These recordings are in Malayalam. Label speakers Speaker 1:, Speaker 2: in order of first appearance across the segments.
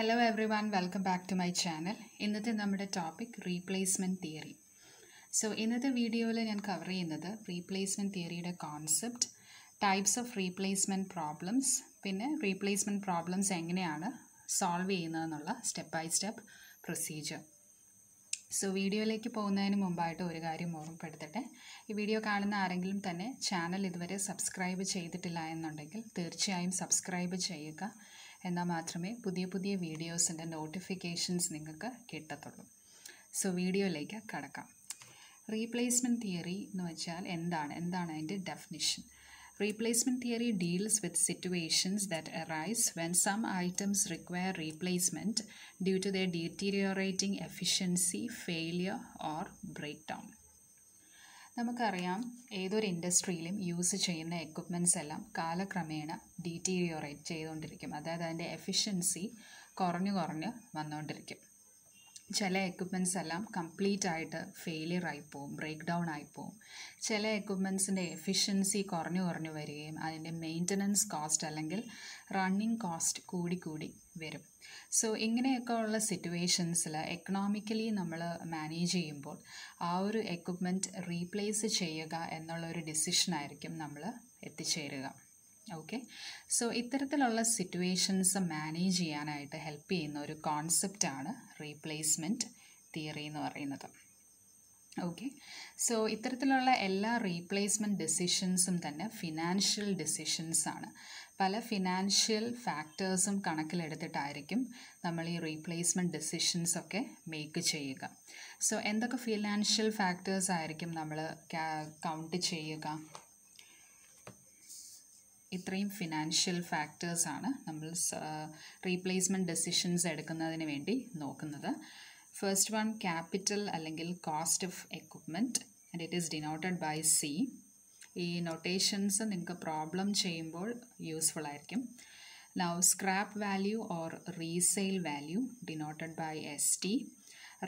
Speaker 1: Hello everyone welcome back to my channel ഇന്നത്തെ നമ്മുടെ ടോപ്പിക് റീപ്ലേസ്മെന്റ് തിയറി സോ ഇന്നത്തെ വീഡിയോയിൽ ഞാൻ കവർ ചെയ്യുന്നത് replacement തിയറിയുടെ concept types of replacement problems പിന്നെ റീപ്ലേസ്മെന്റ് പ്രോബ്ലംസ് എങ്ങനെയാണ് solve ചെയ്യുന്നതെന്നുള്ള step by step procedure so വീഡിയോയിലേക്ക് പോകുന്നതിന് മുമ്പായിട്ട് ഒരു കാര്യം ഓർമ്മപ്പെടുത്തട്ടെ. ഈ വീഡിയോ കാണുന്ന ആരെങ്കിലും തന്നെ ചാനൽ ഇതുവരെ സബ്സ്ക്രൈബ് ചെയ്തിട്ടില്ല എന്നുണ്ടെങ്കിൽ തീർച്ചയായും സബ്സ്ക്രൈബ് ചെയ്യുക. എന്നാൽ മാത്രമേ പുതിയ പുതിയ വീഡിയോസിന്റെ നോട്ടിഫിക്കേഷൻസ് നിങ്ങൾക്ക് കിട്ടത്തുള്ളൂ. സോ വീഡിയോയിലേക്ക് കടക്കാം. റീപ്ലേസ്മെന്റ് തിയറി എന്ന് വെച്ചാൽ എന്താണ്? എന്താണ് അതിന്റെ definition replacement theory deals with situations that arise when some items require replacement due to the deteriorating efficiency failure or break down നമുക്കറിയാം ഏതൊരു ഇൻഡസ്ട്രിയിലും യൂസ് ചെയ്യുന്ന എക്വിപ്മെന്റ്സ് എല്ലാം കാലക്രമേണ ഡീറ്റീരിയോറേറ്റ് ചെയ്തുകൊണ്ടിരിക്കും. അതായത് അതിന്റെ എഫിഷ്യൻസി കുറഞ്ഞു കുറഞ്ഞ് വന്നുകൊണ്ടിരിക്കും. ചില എക്യുപ്മെന്റ്സ് എല്ലാം കംപ്ലീറ്റ് ആയിട്ട് ഫെയിലിയർ ആയിപ്പോവും ബ്രേക്ക് ഡൗൺ ആയിപ്പോവും ചില എക്യുപ്മെന്റ്സിന്റെ എഫിഷ്യൻസി കുറഞ്ഞു കുറഞ്ഞു വരികയും അതിന്റെ മെയിന്റനൻസ് കോസ്റ്റ് അല്ലെങ്കിൽ റണ്ണിങ് കോസ്റ്റ് കൂടി കൂടി വരും. സോ ഇങ്ങനെയൊക്കെ ഉള്ള സിറ്റുവേഷൻസിൽ എക്കണോമിക്കലി നമ്മൾ മാനേജ് ചെയ്യുമ്പോൾ ആ ഒരു എക്യുപ്മെന്റ് റീപ്ലേസ് ചെയ്യുക എന്നുള്ളൊരു ഡിസിഷനായിരിക്കും നമ്മൾ എത്തിച്ചേരുക. ഓക്കെ സോ ഇത്തരത്തിലുള്ള സിറ്റുവേഷൻസ് മാനേജ് ചെയ്യാനായിട്ട് ഹെൽപ്പ് ചെയ്യുന്ന ഒരു കോൺസെപ്റ്റാണ് റീപ്ലേസ്മെന്റ് തിയറി എന്ന് പറയുന്നത്. ഓക്കെ സോ ഇത്തരത്തിലുള്ള എല്ലാ റീപ്ലേസ്മെന്റ് ഡെസിഷൻസും തന്നെ ഫിനാൻഷ്യൽ ഡിസിഷൻസ് ആണ്. പല ഫിനാൻഷ്യൽ ഫാക്ടേഴ്സും കണക്കിലെടുത്തിട്ടായിരിക്കും നമ്മൾ ഈ റീപ്ലേസ്മെന്റ് ഡെസിഷൻസ് ഒക്കെ മേക്ക് ചെയ്യുക. സോ എന്തൊക്കെ ഫിനാൻഷ്യൽ ഫാക്ടേഴ്സ് ആയിരിക്കും നമ്മൾ കൗണ്ട് ചെയ്യുക? ഇത്രയും ഫിനാൻഷ്യൽ ഫാക്ടേഴ്സാണ് നമ്മൾ റീപ്ലേസ്മെന്റ് ഡെസിഷൻസ് എടുക്കുന്നതിന് വേണ്ടി നോക്കുന്നത്. ഫസ്റ്റ് വൺ ക്യാപിറ്റൽ അല്ലെങ്കിൽ cost of equipment and it is denoted by C ഈ നൊട്ടേഷൻസ് നിങ്ങൾക്ക് പ്രോബ്ലം ചെയ്യുമ്പോൾ യൂസ്ഫുൾ ആയിരിക്കും. Now scrap value or resale value denoted by S T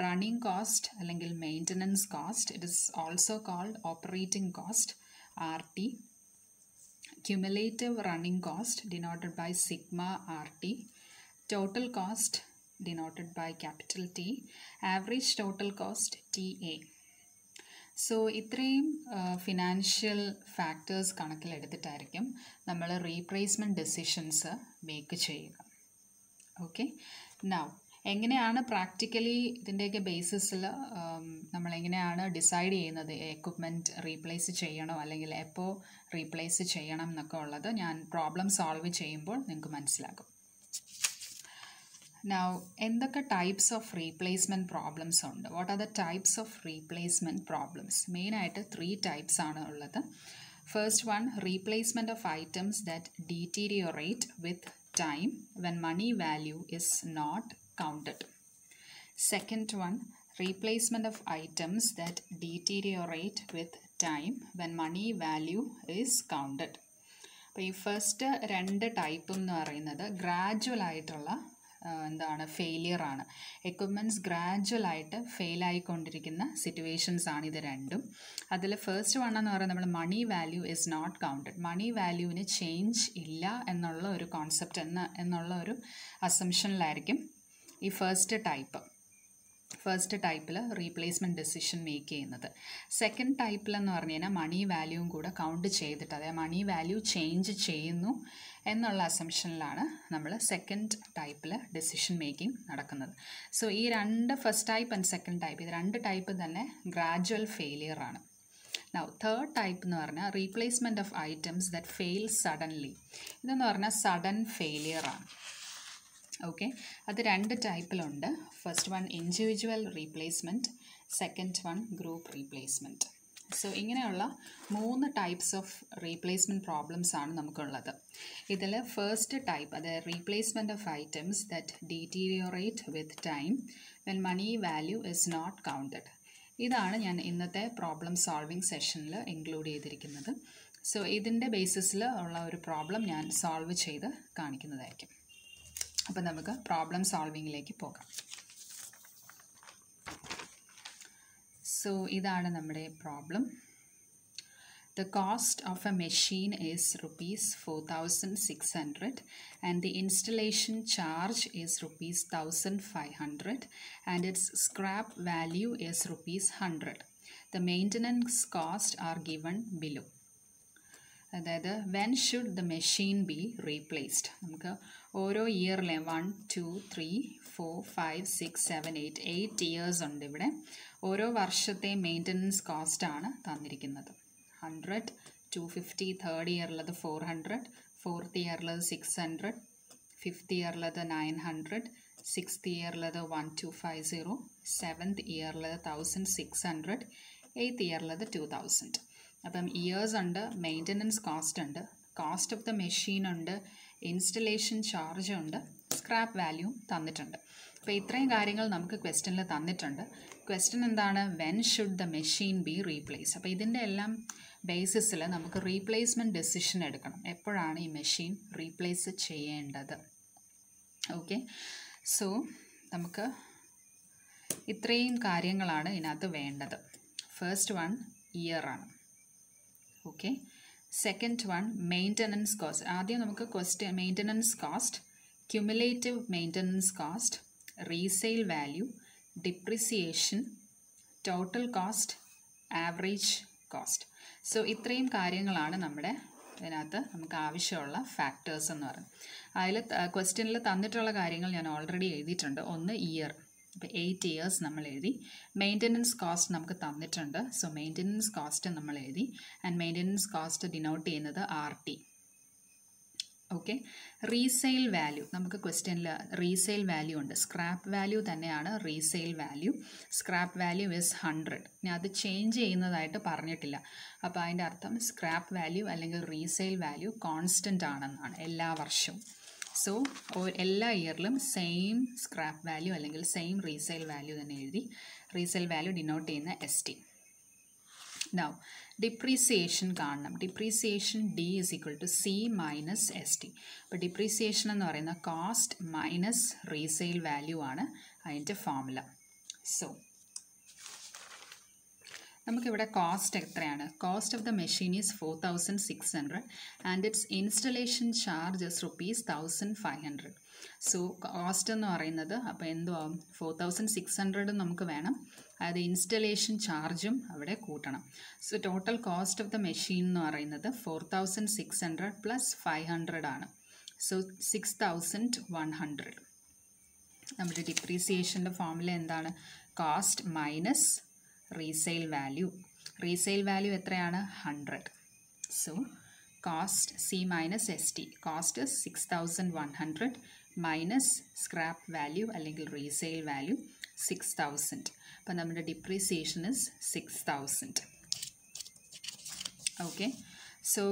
Speaker 1: running cost അല്ലെങ്കിൽ maintenance cost it is also called operating cost R T cumulative running cost denoted by sigma RT, total cost denoted by capital T, average total cost TA. So ഇത്രയും ഫിനാൻഷ്യൽ ഫാക്ടേഴ്സ് കണക്കിലെടുത്തിട്ടായിരിക്കും നമ്മൾ റീപ്ലേസ്മെന്റ് ഡെസിഷൻസ് മേക്ക് ചെയ്യുക ഓക്കെ നൗ എങ്ങനെയാണ് പ്രാക്ടിക്കലി ഇതിന്റെയൊക്കെ ബേസിസിൽ നമ്മളെങ്ങനെയാണ് ഡിസൈഡ് ചെയ്യുന്നത്? എക്വിപ്മെന്റ് റീപ്ലേസ് ചെയ്യണോ? അല്ലെങ്കിൽ എപ്പോൾ റീപ്ലേസ് ചെയ്യണം എന്നൊക്കെ ഉള്ളത് ഞാൻ പ്രോബ്ലം സോൾവ് ചെയ്യുമ്പോൾ നിങ്ങൾക്ക് മനസ്സിലാകും. നൗ എന്തൊക്കെ ടൈപ്സ് ഓഫ് റീപ്ലേസ്മെന്റ് പ്രോബ്ലംസ് ഉണ്ട്? What are the types of replacement problems മെയിനായിട്ട് ത്രീ ടൈപ്സ് ആണ് ഉള്ളത്. First one replacement of items that deteriorate with time when money value is not counted. Second one, replacement of items that deteriorate with time when money value is counted. അപ്പോൾ ഈ ഫസ്റ്റ് രണ്ട് ടൈപ്പ് എന്ന് പറയുന്നത് ഗ്രാജുവൽ എന്താണ് ഫെയിലിയർ ആണ് എക്വിപ്മെന്റ്സ് ഗ്രാജുവൽ ഫെയിൽ ആയിക്കൊണ്ടിരിക്കുന്ന സിറ്റുവേഷൻസ് ആണ് ഇത് രണ്ടും അതിൽ ഫസ്റ്റ് വൺ എന്ന് പറയുന്നത് നമ്മൾ money value is not counted money വാല്യൂവിന് change ഇല്ല എന്നുള്ള ഒരു കോൺസെപ്റ്റ് എന്ന എന്നുള്ള ഒരു അസംഷനിലായിരിക്കും ഈ ഫസ്റ്റ് ടൈപ്പ് ഫസ്റ്റ് ടൈപ്പിൽ റീപ്ലേസ്മെന്റ് ഡെസിഷൻ മേക്ക് ചെയ്യുന്നത്. സെക്കൻഡ് ടൈപ്പിലെന്ന് പറഞ്ഞു കഴിഞ്ഞാൽ മണി വാല്യൂവും കൂടെ കൗണ്ട് ചെയ്തിട്ട് അതായത് മണി വാല്യൂ ചേഞ്ച് ചെയ്യുന്നു എന്നുള്ള അസംഷനിലാണ് നമ്മൾ സെക്കൻഡ് ടൈപ്പിൽ ഡെസിഷൻ മേക്കിംഗ് നടക്കുന്നത്. സോ ഈ രണ്ട് first type and second type ഇത് രണ്ട് ടൈപ്പ് തന്നെ ഗ്രാജുവൽ ഫെയിലിയർ ആണ്. നൗ തേർഡ് ടൈപ്പ് എന്ന് പറഞ്ഞാൽ replacement of items that fail suddenly ഇതെന്ന് പറഞ്ഞാൽ സഡൻ ഫെയിലിയർ ആണ്. ഓക്കെ അത് രണ്ട് ടൈപ്പിലുണ്ട് first one individual replacement second one group replacement so ഇങ്ങനെയുള്ള മൂന്ന് ടൈപ്സ് ഓഫ് റീപ്ലേസ്മെന്റ് പ്രോബ്ലംസ് ആണ് നമുക്കുള്ളത്. ഇതിൽ ഫസ്റ്റ് ടൈപ്പ് അതായത് replacement of items that deteriorate with time when money value is not counted ഇതാണ് ഞാൻ ഇന്നത്തെ പ്രോബ്ലം സോൾവിങ് സെഷനിൽ ഇൻക്ലൂഡ് ചെയ്തിരിക്കുന്നത്. സോ ഇതിന്റെ ബേസിസിൽ ഉള്ള ഒരു പ്രോബ്ലം ഞാൻ സോൾവ് ചെയ്ത് കാണിക്കുന്നതായിരിക്കും. അപ്പം നമുക്ക് പ്രോബ്ലം സോൾവിങ്ങിലേക്ക് പോകാം. സോ ഇതാണ് നമ്മുടെ problem the cost of a machine is rupees four thousand six hundred and the installation charge is rupees thousand five hundred and its scrap value is rupees hundred the maintenance cost are given below അതായത് when should the machine be replaced നമുക്ക് ഓരോ ഇയറിലെ one two three four five six seven eight eight years ഉണ്ട് ഇവിടെ. ഓരോ വർഷത്തെ മെയിന്റനൻസ് കോസ്റ്റാണ് തന്നിരിക്കുന്നത്. Hundred two fifty third ഇയറിലത് four hundred fourth ഇയറിലത് സിക്സ് ഹൺഡ്രഡ് ഫിഫ്ത്ത് ഇയറിലത് nine hundred sixth ഇയറിലത് one two five zero seventh ഇയറിലത് thousand six hundred eighth ഇയറിലത് ടു തൗസൻഡ് അപ്പം ഇയേഴ്സ് ഉണ്ട് മെയിന്റനൻസ് കോസ്റ്റ് ഉണ്ട്. കോസ്റ്റ് ഓഫ് ദ മെഷീൻ ഉണ്ട് ഇൻസ്റ്റലേഷൻ ചാർജ് ഉണ്ട് സ്ക്രാപ്പ് വാല്യൂ തന്നിട്ടുണ്ട്. അപ്പോൾ ഇത്രയും കാര്യങ്ങൾ നമുക്ക് ക്വസ്റ്റ്യനിൽ തന്നിട്ടുണ്ട്. ക്വസ്റ്റ്യൻ എന്താണ്? When should the machine be replace അപ്പോൾ ഇതിന്റെ എല്ലാം ബേസിസിൽ നമുക്ക് റീപ്ലേസ്മെന്റ് ഡെസിഷൻ എടുക്കണം. എപ്പോഴാണ് ഈ മെഷീൻ റീപ്ലേസ് ചെയ്യേണ്ടത്? ഓക്കെ സോ നമുക്ക് ഇത്രയും കാര്യങ്ങളാണ് ഇതിനകത്ത് വേണ്ടത്. ഫസ്റ്റ് വൺ ഇയർ ആണ്. Okay second one maintenance cost ആദ്യം നമുക്ക് question maintenance cost cumulative maintenance cost resale value depreciation total cost average cost so ഇത്രയും കാര്യങ്ങളാണ് നമ്മുടെ ഇതിനകത്ത് നമുക്ക് ആവശ്യമുള്ള ഫാക്ടേഴ്സ് എന്ന് പറയുന്നത്. അതിൽ ക്വസ്റ്റ്യനിൽ തന്നിട്ടുള്ള കാര്യങ്ങൾ ഞാൻ ഓൾറെഡി എഴുതിയിട്ടുണ്ട്. ഒന്ന് ഇയർ അപ്പോൾ എയ്റ്റ് ഇയേഴ്സ് നമ്മൾ എഴുതി മെയിന്റനൻസ് കോസ്റ്റ് നമുക്ക് തന്നിട്ടുണ്ട്. സോ മെയിന്റനൻസ് കോസ്റ്റ് നമ്മൾ എഴുതി ആൻഡ് മെയിന്റനൻസ് കോസ്റ്റ് ഡിനോട്ട് ചെയ്യുന്നത് R T okay resale value നമുക്ക് ക്വസ്റ്റ്യനിൽ റീസെയിൽ വാല്യൂ ഉണ്ട്. സ്ക്രാപ്പ് വാല്യൂ തന്നെയാണ് resale value scrap value is hundred ഞാൻ അത് ചേഞ്ച് ചെയ്യുന്നതായിട്ട് പറഞ്ഞിട്ടില്ല. അപ്പോൾ അതിന്റെ അർത്ഥം സ്ക്രാപ്പ് വാല്യൂ അല്ലെങ്കിൽ റീസെയിൽ വാല്യൂ കോൺസ്റ്റന്റ് ആണെന്നാണ് എല്ലാ വർഷവും. സോ എല്ലാ ഇയറിലും സെയിം സ്ക്രാപ്പ് വാല്യൂ അല്ലെങ്കിൽ സെയിം റീസെയിൽ വാല്യൂ തന്നെ എഴുതി റീസെയിൽ വാല്യൂ ഡിനോട്ട് ചെയ്യുന്ന എസ് ടി നൗ ഡിപ്രീസിയേഷൻ കാണണം. Depreciation D is equal to C minus S T അപ്പോൾ ഡിപ്രീസിയേഷൻ എന്ന് പറയുന്ന കോസ്റ്റ് മൈനസ് റീസെയിൽ വാല്യൂ ആണ് അതിന്റെ ഫോമുല സോ നമുക്കിവിടെ കോസ്റ്റ് എത്രയാണ്? Cost of the machine is four thousand six hundred and its installation charges rupees thousand five hundred so cost എന്ന് പറയുന്നത് അപ്പോൾ എന്തുവാകും ഫോർ തൗസൻഡ് സിക്സ് ഹൺഡ്രഡ് നമുക്ക് വേണം. അതായത് ഇൻസ്റ്റലേഷൻ ചാർജും അവിടെ കൂട്ടണം. So total cost of the machine എന്ന് പറയുന്നത് four thousand six hundred plus five hundred ആണ്. So six thousand one hundred നമ്മുടെ ഡിപ്രീസിയേഷന്റെ ഫോമിൽ എന്താണ്? Cost minus resale value resale value എത്രയാണ്? Hundred so cost C minus S T cost six thousand one hundred minus scrap value അല്ലെങ്കിൽ റീസെയിൽ വാല്യൂ സിക്സ് തൗസൻഡ് അപ്പം നമ്മുടെ depreciation is six thousand okay so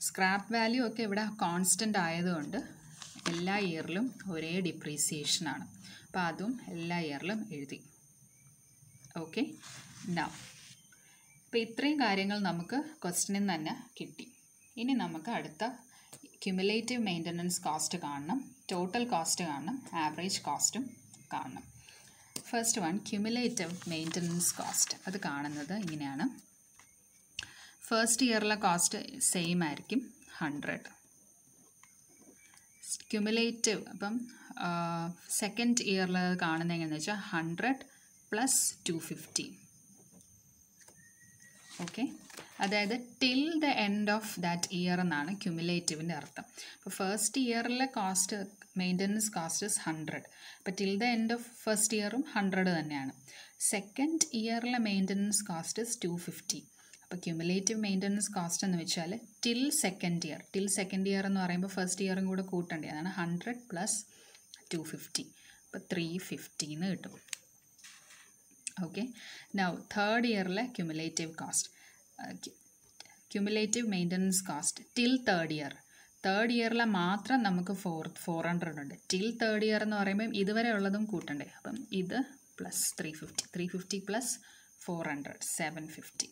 Speaker 1: scrap value ഒക്കെ ഇവിടെ കോൺസ്റ്റന്റ് ആയതുകൊണ്ട് എല്ലാ ഇയറിലും ഒരേ ഡിപ്രീസിയേഷനാണ് അപ്പോൾ അതും എല്ലാ ഇയറിലും എഴുതി. ഓക്കെ നൗ അപ്പോൾ ഇത്രയും കാര്യങ്ങൾ നമുക്ക് ക്വസ്റ്റ്യനിൽ തന്നെ കിട്ടി. ഇനി നമുക്ക് അടുത്ത ക്യുമുലേറ്റീവ് മെയിന്റനൻസ് കോസ്റ്റ് കാണണം ടോട്ടൽ കോസ്റ്റ് കാണണം ആവറേജ് കോസ്റ്റും കാണണം. First one cumulative maintenance cost അത് കാണുന്നത് ഇങ്ങനെയാണ്. ഫസ്റ്റ് ഇയറിലെ കോസ്റ്റ് സെയിം ആയിരിക്കും ഹൺഡ്രഡ് ക്യുമുലേറ്റീവ് അപ്പം സെക്കൻഡ് ഇയറിൽ കാണുന്നത് എങ്ങനെയാണെന്ന് വെച്ചാൽ hundred plus two fifty okay അതായത് till the end of that year എന്നാണ് ക്യുമുലേറ്റീവിന്റെ അർത്ഥം. അപ്പോൾ first ഇയറിലെ cost maintenance cost is hundred അപ്പോൾ till the end of first ഇയറും hundred തന്നെയാണ്. Second ഇയറിലെ maintenance cost is two fifty അപ്പോൾ ക്യുമുലേറ്റീവ് മെയിന്റനൻസ് കോസ്റ്റ് എന്ന് വെച്ചാൽ till second year till second year എന്ന് പറയുമ്പോൾ ഫസ്റ്റ് ഇയറും കൂടെ കൂട്ടണ്ടേ. അതാണ് ഹൺഡ്രഡ് പ്ലസ് ടു ഫിഫ്റ്റി അപ്പോൾ ത്രീ ഫിഫ്റ്റീന്ന് കിട്ടും. Okay now third ഇയറിലെ cumulative cost cumulative maintenance cost till third year third ഇയറിലെ മാത്രം നമുക്ക് ഫോർ ഫോർ ഹൺഡ്രഡ് ഉണ്ട്. ടിൽ തേർഡ് ഇയർ എന്ന് പറയുമ്പം ഇതുവരെ ഉള്ളതും കൂട്ടണ്ടേ? അപ്പം ഇത് plus three fifty three fifty plus four hundred seven fifty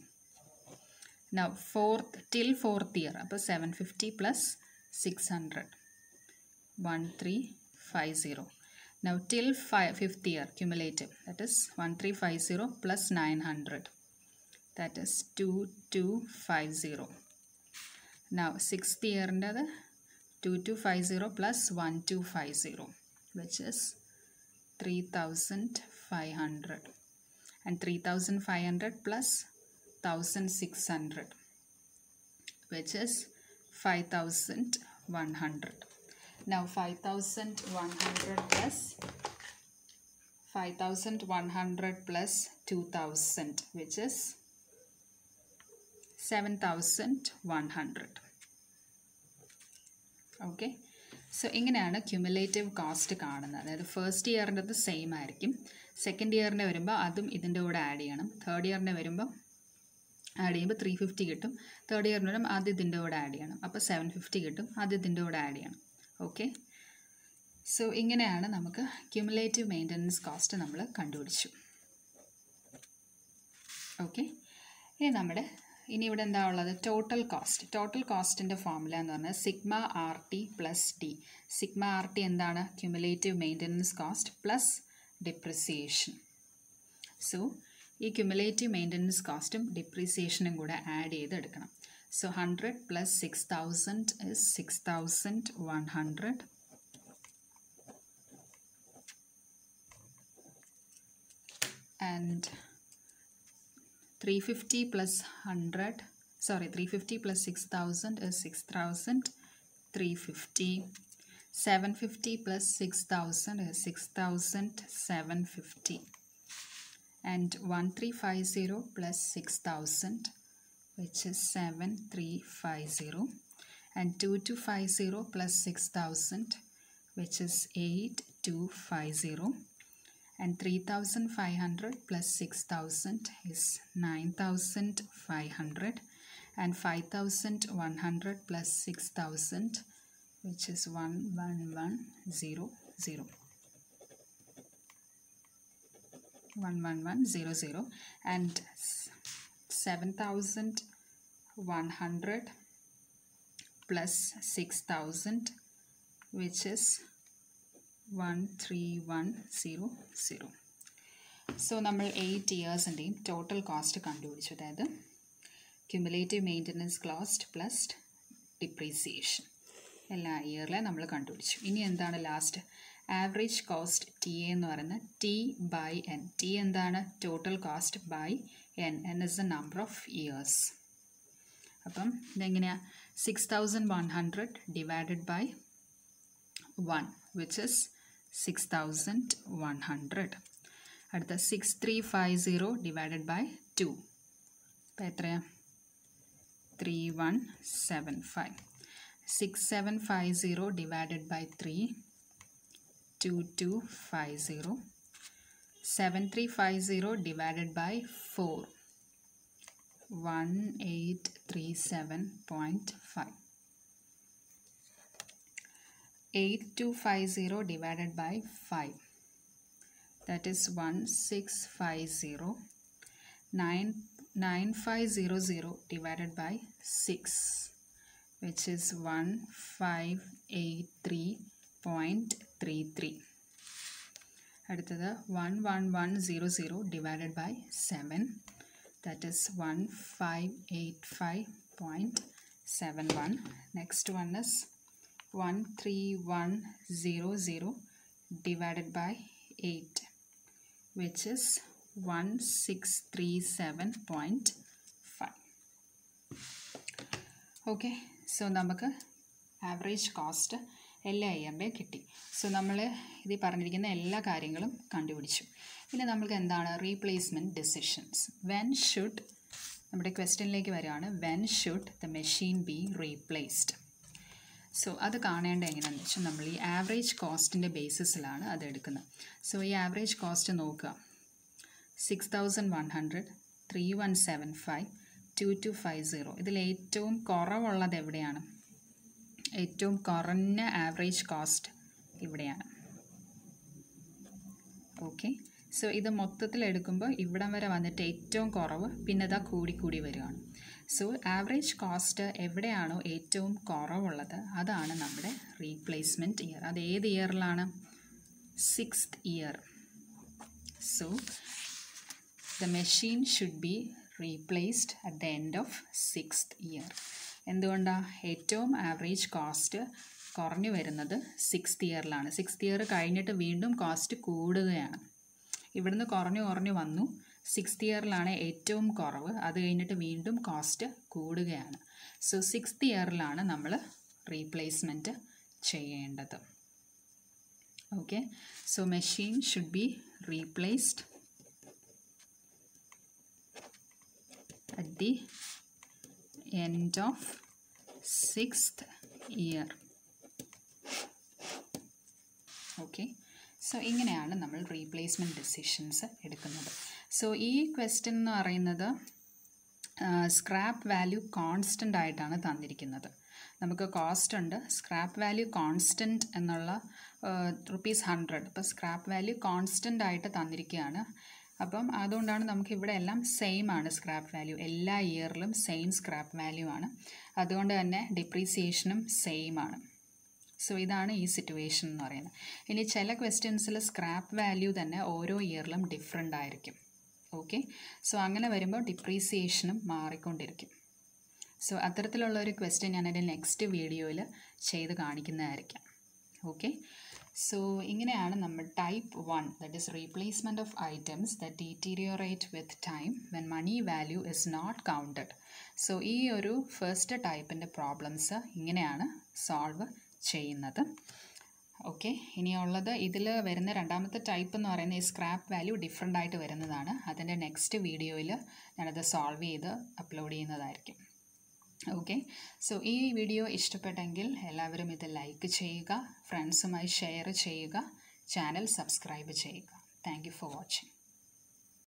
Speaker 1: now fourth till fourth year അപ്പോൾ seven fifty plus six hundred one three five zero Now till fifth year cumulative that is 1350 plus 900 that is 2250. Now sixth year under 2250 plus 1250 which is 3500 and 3500 plus 1600 which is 5100. Now 5100 plus. 5100 plus 2000 which is 7100 okay so ഇങ്ങനെയാണ് ക്യുമുലേറ്റീവ് കോസ്റ്റ് കാണുന്നത്. അതായത് ഫസ്റ്റ് ഇയറിന്റെത് സെയിം ആയിരിക്കും. സെക്കൻഡ് ഇയറിന്റെ വരുമ്പോൾ അതും ഇതിന്റെ കൂടെ ആഡ് ചെയ്യണം. തേർഡ് ഇയറിന്റെ വരുമ്പോൾ ആഡ് ചെയ്യുമ്പോൾ ത്രീ ഫിഫ്റ്റി കിട്ടും. തേർഡ് ഇയറിന് വരുമ്പോൾ അത് ഇതിന്റെ കൂടെ ആഡ് ചെയ്യണം. അപ്പോൾ സെവൻ ഫിഫ്റ്റി കിട്ടും. അത് ഇതിന്റെ കൂടെ ആഡ് ചെയ്യണം. ഓക്കെ. സോ ഇങ്ങനെയാണ് നമുക്ക് ക്യുമുലേറ്റീവ് മെയിന്റനൻസ് കോസ്റ്റ് നമ്മൾ കണ്ടുപിടിച്ചു. ഓക്കെ. ഇനി നമ്മുടെ ഇനി ഇവിടെ എന്താ ഉള്ളത്? ടോട്ടൽ കോസ്റ്റ് ടോട്ടൽ കോസ്റ്റിന്റെ ഫോർമുല എന്ന് പറഞ്ഞാൽ sigma R T plus T sigma R T എന്താണ് cumulative maintenance cost plus depreciation so ഈ ക്യുമുലേറ്റീവ് മെയിന്റനൻസ് കോസ്റ്റും ഡിപ്രിസിയേഷനും കൂടെ ആഡ് ചെയ്ത് എടുക്കണം So 100 plus 6000 is 6100. And 350 plus 100, sorry, 350 plus 6000 is 6350. 750 plus 6000 is 6750 and 1350 plus 6000 which is 7350 and 2250 plus 6000 which is 8250 and 3500 plus 6000 is 9500 and 5100 plus 6000 which is 11100 11100 and 7100 plus 6000 which is 13100 so നമ്മൾ എയ്റ്റ് ഇയേഴ്സിന്റെയും ടോട്ടൽ കോസ്റ്റ് കണ്ടുപിടിച്ചു. അതായത് cumulative maintenance cost plus depreciation എല്ലാ ഇയറിലെ നമ്മൾ കണ്ടുപിടിച്ചു. ഇനി എന്താണ് ലാസ്റ്റ് ആവറേജ് കോസ്റ്റ് ടി എന്ന് പറയുന്നത്? ടി ബൈ എൻ ടി എന്താണ്? Total cost by N N is a number of years അപ്പം ഇതെങ്ങനെയാണ് six thousand one hundred divided by one which is six thousand one hundred അടുത്ത six three five zero divided by two അപ്പം എത്രയാണ് three one seven five six seven five zero divided by three 2250 7350 divided by 4 1837.5 8250 divided by 5 that is 1650 9 9500 divided by 6 which is 1583.33 അടുത്തത് one one one zero zero divided by seven that is one five eight five point seven one next one is one three one zero zero divided by eight which is one six three seven point five okay so നമുക്ക് ആവറേജ് കോസ്റ്റ് എല്ലാ ഇയറിന്റെയും കിട്ടി. സോ നമ്മൾ ഇതിൽ പറഞ്ഞിരിക്കുന്ന എല്ലാ കാര്യങ്ങളും കണ്ടുപിടിച്ചു. പിന്നെ നമുക്ക് എന്താണ്? റീപ്ലേസ്മെന്റ് ഡെസിഷൻസ് വെൻ ഷുഡ് നമ്മുടെ ക്വസ്റ്റ്യനിലേക്ക് വരികയാണ്. When should the machine be replaced so അത് കാണേണ്ട എങ്ങനെയാണെന്ന് വെച്ചാൽ നമ്മൾ ഈ ആവറേജ് കോസ്റ്റിന്റെ ബേസിസിലാണ് അത് എടുക്കുന്നത്. സോ ഈ ആവറേജ് കോസ്റ്റ് നോക്കുക. Six thousand one hundred three one seven five two two five zero ഇതിൽ ഏറ്റവും കുറവുള്ളത് എവിടെയാണ്? ഏറ്റവും കുറഞ്ഞ ആവറേജ് കോസ്റ്റ് ഇവിടെയാണ്. ഓക്കെ സോ ഇത് മൊത്തത്തിൽ എടുക്കുമ്പോൾ ഇവിടം വരെ വന്നിട്ട് ഏറ്റവും കുറവ് പിന്നെ ഇതാ കൂടിക്കൂടി കൂടി വരികയാണ് സോ ആവറേജ് കോസ്റ്റ് എവിടെയാണോ ഏറ്റവും കുറവുള്ളത് അതാണ് നമ്മുടെ റീപ്ലേസ്മെന്റ് ഇയർ അത് ഏത് ഇയറിലാണ് sixth year so the machine should be replaced at the end of sixth year എന്തുകൊണ്ടാണ് ഏറ്റവും ആവറേജ് കോസ്റ്റ് കുറഞ്ഞു വരുന്നത് സിക്സ്ത് ഇയറിലാണ് സിക്സ്ത് ഇയർ കഴിഞ്ഞിട്ട് വീണ്ടും കോസ്റ്റ് കൂടുകയാണ്. ഇവിടുന്ന് കുറഞ്ഞു കുറഞ്ഞു വന്നു. സിക്സ്ത് ഇയറിലാണ് ഏറ്റവും കുറവ്. അത് കഴിഞ്ഞിട്ട് വീണ്ടും കോസ്റ്റ് കൂടുകയാണ്. സോ സിക്സ്ത് ഇയറിലാണ് നമ്മൾ റീപ്ലേസ്മെന്റ് ചെയ്യേണ്ടത്. Okay so machine should be replaced at the end of sixth year. Okay so ഇങ്ങനെയാണ് നമ്മൾ റീപ്ലേസ്മെന്റ് ഡെസിഷൻസ് എടുക്കുന്നത്. സോ ഈ ക്വസ്റ്റ്യൻ എന്ന് പറയുന്നത് സ്ക്രാപ്പ് വാല്യൂ കോൺസ്റ്റന്റ് ആയിട്ടാണ് തന്നിരിക്കുന്നത്. നമുക്ക് കോസ്റ്റ് ഉണ്ട്. സ്ക്രാപ്പ് വാല്യൂ കോൺസ്റ്റന്റ് എന്നുള്ള റുപ്പീസ് ഹൺഡ്രഡ് ഇപ്പോൾ സ്ക്രാപ്പ് വാല്യൂ കോൺസ്റ്റന്റ് ആയിട്ട് തന്നിരിക്കുകയാണ്. അപ്പം അതുകൊണ്ടാണ് നമുക്ക് ഇവിടെ എല്ലാം സെയിം ആണ് സ്ക്രാപ്പ് വാല്യൂ എല്ലാ ഇയറിലും സെയിം സ്ക്രാപ്പ് വാല്യൂ ആണ്. അതുകൊണ്ട് തന്നെ ഡിപ്രീസിയേഷനും സെയിം ആണ്. സോ ഇതാണ് ഈ സിറ്റുവേഷൻ എന്ന് പറയുന്നത്. ഇനി ചില ക്വസ്റ്റ്യൻസിൽ സ്ക്രാപ്പ് വാല്യൂ തന്നെ ഓരോ ഇയറിലും ഡിഫറെന്റ് ആയിരിക്കും. ഓക്കെ സോ അങ്ങനെ വരുമ്പോൾ ഡിപ്രീസിയേഷനും മാറിക്കൊണ്ടിരിക്കും. സോ അത്തരത്തിലുള്ള ഒരു ക്വസ്റ്റ്യൻ ഞാൻ നെക്സ്റ്റ് വീഡിയോയിൽ ചെയ്ത് കാണിക്കുന്നതായിരിക്കാം. ഓക്കെ സോ ഇങ്ങനെയാണ് നമ്മൾ type one that is replacement of items that deteriorate with time when money value is not counted so ഈ ഒരു ഫസ്റ്റ് ടൈപ്പിന്റെ പ്രോബ്ലംസ് ഇങ്ങനെയാണ് സോൾവ് ചെയ്യുന്നത്. ഓക്കെ ഇനിയുള്ളത് ഇതിൽ വരുന്ന രണ്ടാമത്തെ ടൈപ്പ് എന്ന് പറയുന്നത് ഈ സ്ക്രാപ്പ് വാല്യൂ ഡിഫറെന്റ് ആയിട്ട് വരുന്നതാണ്. അതിന്റെ നെക്സ്റ്റ് വീഡിയോയിൽ ഞാനത് സോൾവ് ചെയ്ത് അപ്ലോഡ് ചെയ്യുന്നതായിരിക്കും. ഓക്കെ സോ ഈ വീഡിയോ ഇഷ്ടപ്പെട്ടെങ്കിൽ എല്ലാവരും ഇത് ലൈക്ക് ചെയ്യുക ഫ്രണ്ട്സുമായി ഷെയർ ചെയ്യുക ചാനൽ സബ്സ്ക്രൈബ് ചെയ്യുക. Thank for watching